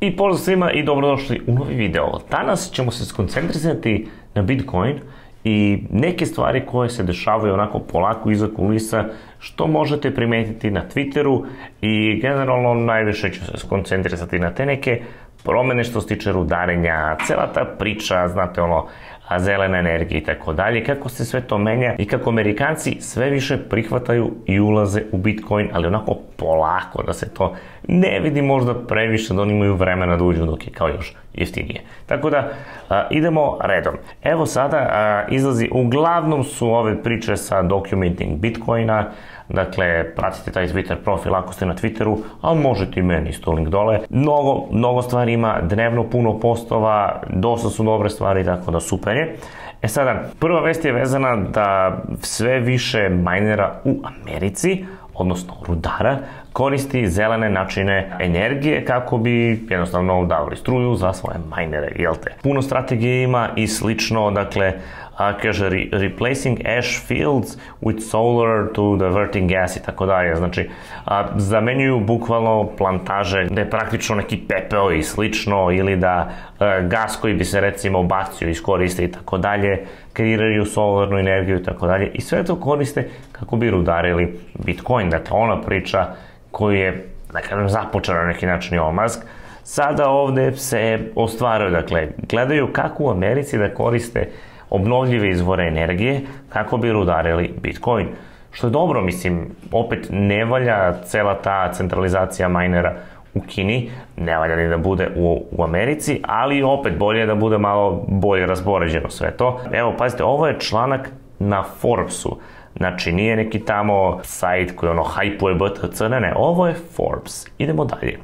I pozdrav svima i dobrodošli u novi video. Danas ćemo se skoncentrisati na Bitcoin i neke stvari koje se dešavaju onako polako iza kulisa što možete primetiti na Twitteru i generalno najviše ću se skoncentrisati na te neke promene što se tiče rudarenja, cela ta priča, znate ono, a zelena energija i tako dalje, kako se sve to menja i kako Amerikanci sve više prihvataju i ulaze u Bitcoin, ali onako polako, da se to ne vidi možda previše, da oni imaju vremena da uđu dok je kao još jeftinije. Tako da, a, idemo redom. Evo sada a, izlazi, uglavnom su ove priče sa documenting Bitcoina, Dakle, pratite taj Twitter profil ako ste na Twitteru, a možete i meni isto link dole. Mnogo, mnogo stvari ima, dnevno puno postova, dosta su dobre stvari, tako da super je. E sada, prva vest je vezana da sve više majnera u Americi, odnosno rudara, koristi zelene načine energije kako bi jednostavno davali struju za svoje majnere, jel te? Puno strategije ima i slično, dakle, a, kaže re, replacing ash fields with solar to diverting gas i tako dalje. Znači, a, zamenjuju bukvalno plantaže gde je praktično neki pepeo i slično ili da a, gas koji bi se recimo bacio iskoriste i tako dalje, kreiraju solarnu energiju i tako dalje i sve to koriste kako bi rudarili Bitcoin. Dakle, ona priča koju je, da kažem, započela na neki način Elon Musk, sada ovde se ostvaraju, dakle, gledaju kako u Americi da koriste obnovljive izvore energije kako bi rudarili Bitcoin. Što je dobro, mislim, opet ne valja cela ta centralizacija minera u Kini, ne valja ni da bude u, u Americi, ali opet bolje je da bude malo bolje razboređeno sve to. Evo, pazite, ovo je članak na Forbesu. Znači, nije neki tamo sajt koji ono hajpuje BTC, ne, ne, ovo je Forbes. Idemo dalje.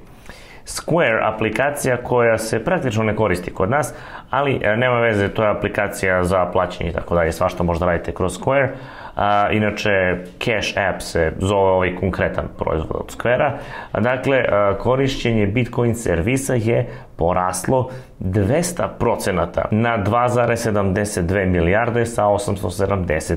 Square aplikacija koja se praktično ne koristi kod nas, ali e, nema veze, to je aplikacija za plaćanje i tako dalje, svašta možda radite kroz Square. A, inače, Cash App se zove ovaj konkretan proizvod od Square-a. Dakle, a, korišćenje Bitcoin servisa je poraslo 200% na 2,72 milijarde sa 870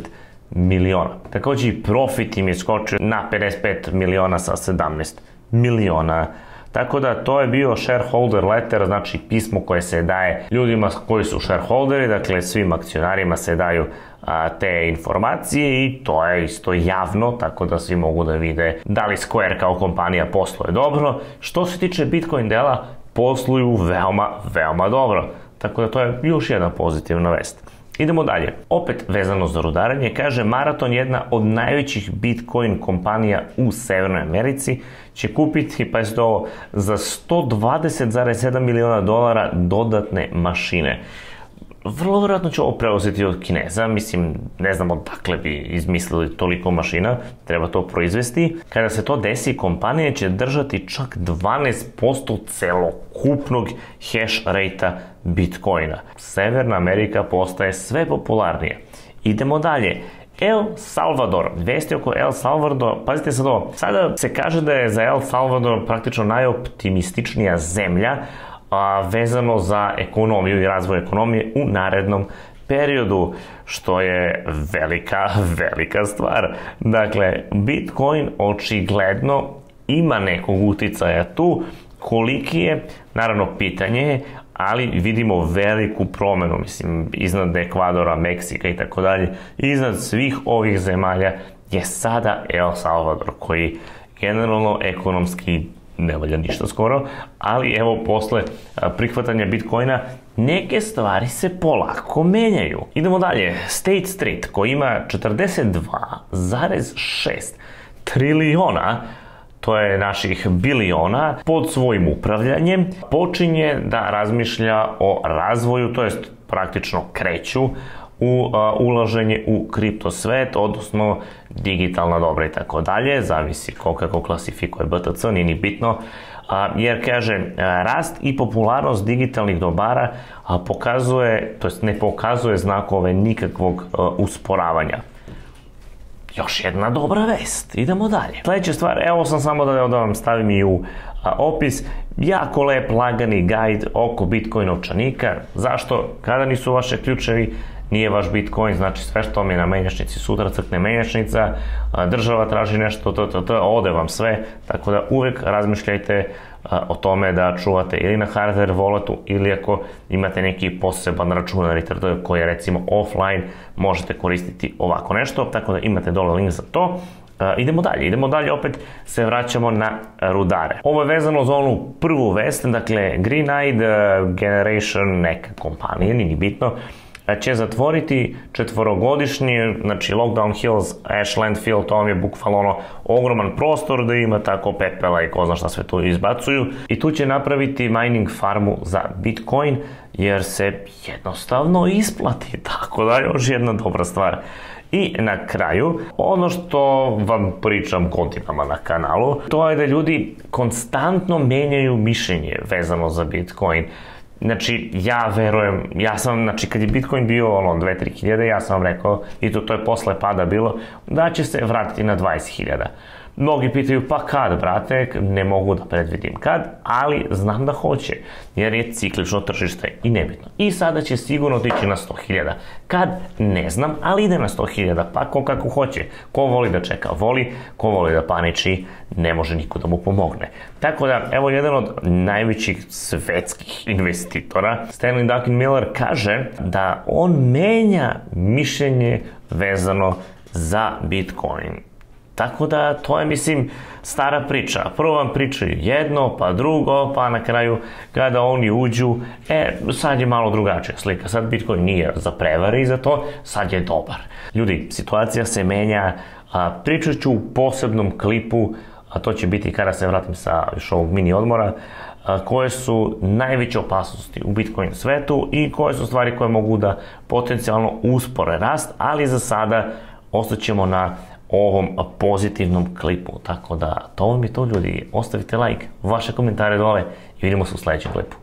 miliona. Takođe i profit im je skočio na 55 miliona sa 17 miliona Tako da to je bio shareholder letter, znači pismo koje se daje ljudima koji su shareholderi, dakle svim akcionarima se daju a, te informacije i to je isto javno, tako da svi mogu da vide da li Square kao kompanija posluje dobro. Što se tiče Bitcoin dela, posluju veoma, veoma dobro. Tako da to je još jedna pozitivna vest. Idemo dalje. Opet vezano za rudaranje, kaže Maraton jedna od najvećih Bitcoin kompanija u Severnoj Americi će kupiti, pa je to za 120,7 miliona dolara dodatne mašine vrlo vjerojatno će ovo preuzeti od Kineza, mislim, ne znam odakle bi izmislili toliko mašina, treba to proizvesti. Kada se to desi, kompanija će držati čak 12% celokupnog hash rate-a Bitcoina. Severna Amerika postaje sve popularnija. Idemo dalje. El Salvador, vesti oko El Salvador, pazite sad ovo, sada se kaže da je za El Salvador praktično najoptimističnija zemlja, a, vezano za ekonomiju i razvoj ekonomije u narednom periodu, što je velika, velika stvar. Dakle, Bitcoin očigledno ima nekog uticaja tu, koliki je, naravno pitanje je, ali vidimo veliku promenu, mislim, iznad Ekvadora, Meksika i tako dalje, iznad svih ovih zemalja je sada El Salvador, koji generalno ekonomski ne valja ništa skoro, ali evo posle prihvatanja Bitcoina neke stvari se polako menjaju. Idemo dalje. State Street koji ima 42,6 triliona to je naših biliona, pod svojim upravljanjem počinje da razmišlja o razvoju, to jest praktično kreću u a, ulaženje u kripto svet, odnosno digitalna dobra i tako dalje, zavisi ko kako klasifikuje BTC, nije ni bitno, a, jer kaže rast i popularnost digitalnih dobara a, pokazuje, to jest ne pokazuje znakove nikakvog usporavanja. Još jedna dobra vest. Idemo dalje. Sledeća stvar, evo sam samo da, da vam stavim i u a, opis. Jako lep, lagani guide oko Bitcoin novčanika. Zašto? Kada nisu vaše ključevi, nije vaš Bitcoin, znači sve što vam je na menjačnici, sutra crkne menjačnica, država traži nešto, t, t, t, ode vam sve, tako da uvek razmišljajte o tome da čuvate ili na hardware walletu ili ako imate neki poseban računar koji je recimo offline, možete koristiti ovako nešto, tako da imate dole link za to. Idemo dalje, idemo dalje, opet se vraćamo na rudare. Ovo je vezano za onu prvu vest, dakle Green Eyed Generation, neka kompanija, nije bitno, će zatvoriti četvorogodišnji, znači Lockdown Hills, Ashland Field, to vam je bukvalno ono ogroman prostor da ima tako pepela i ko zna šta sve tu izbacuju. I tu će napraviti mining farmu za Bitcoin, jer se jednostavno isplati, tako da još jedna dobra stvar. I na kraju, ono što vam pričam godinama na kanalu, to je da ljudi konstantno menjaju mišljenje vezano za Bitcoin. Znači, ja verujem, ja sam, znači, kad je Bitcoin bio ono 2-3 hiljade, ja sam vam rekao, i to, to je posle pada bilo, da će se vratiti na 20 hiljada. Mnogi pitaju pa kad, brate, ne mogu da predvidim kad, ali znam da hoće, jer je ciklično tržište i nebitno. I sada će sigurno otići na 100.000. Kad? Ne znam, ali ide na 100.000, pa ko kako hoće. Ko voli da čeka, voli, ko voli da paniči, ne može niko da mu pomogne. Tako da, evo jedan od najvećih svetskih investitora, Stanley Duncan Miller, kaže da on menja mišljenje vezano za Bitcoin Tako da to je, mislim, stara priča. Prvo vam pričaju jedno, pa drugo, pa na kraju kada oni uđu, e, sad je malo drugačija slika. Sad Bitcoin nije za prevare i za to, sad je dobar. Ljudi, situacija se menja, a, pričat ću u posebnom klipu, a to će biti kada se vratim sa još ovog mini odmora, koje su najveće opasnosti u Bitcoin svetu i koje su stvari koje mogu da potencijalno uspore rast, ali za sada ostaćemo na ovom pozitivnom klipu. Tako da, to vam je to ljudi. Ostavite like, vaše komentare dole i vidimo se u sledećem klipu.